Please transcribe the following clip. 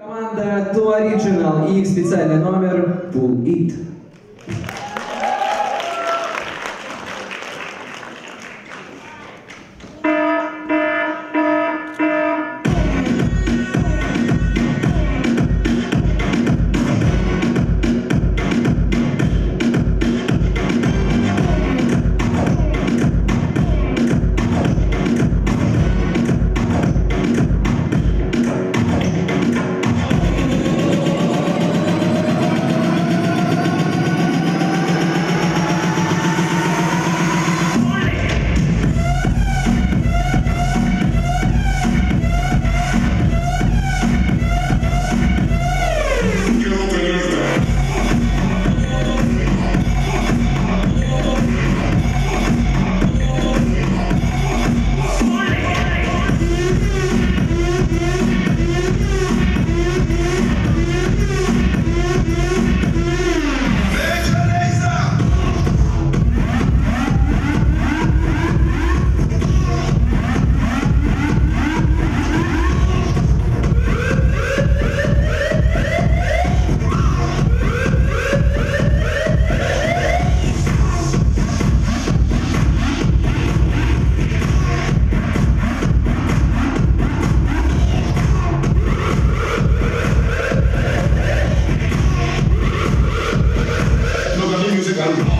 Команда To Original и их специальный номер Pull It. Bye.